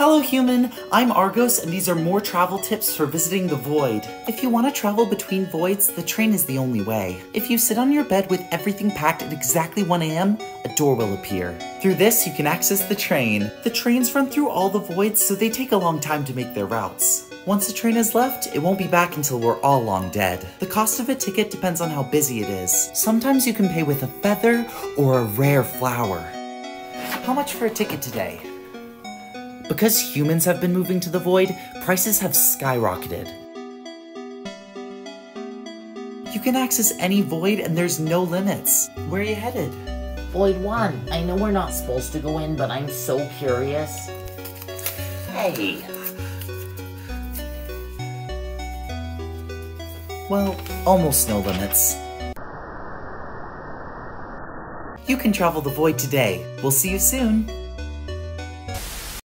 Hello human, I'm Argos and these are more travel tips for visiting the void. If you want to travel between voids, the train is the only way. If you sit on your bed with everything packed at exactly 1 a.m., a door will appear. Through this, you can access the train. The trains run through all the voids, so they take a long time to make their routes. Once the train has left, it won't be back until we're all long dead. The cost of a ticket depends on how busy it is. Sometimes you can pay with a feather or a rare flower. How much for a ticket today? Because humans have been moving to the void, prices have skyrocketed. You can access any void and there's no limits. Where are you headed? Void 1, I know we're not supposed to go in, but I'm so curious. Hey. Well, almost no limits. You can travel the void today. We'll see you soon.